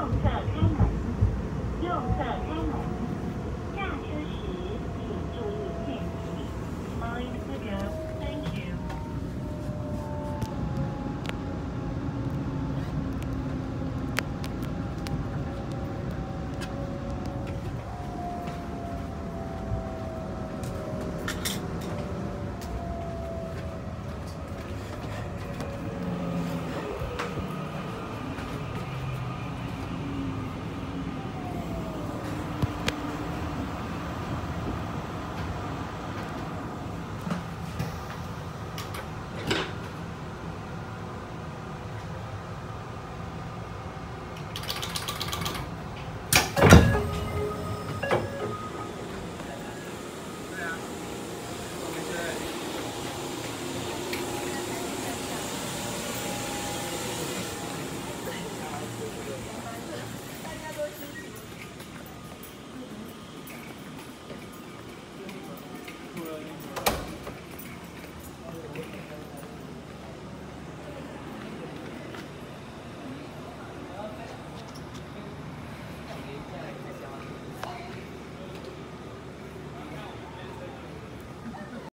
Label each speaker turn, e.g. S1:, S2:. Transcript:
S1: 右侧开门，右侧。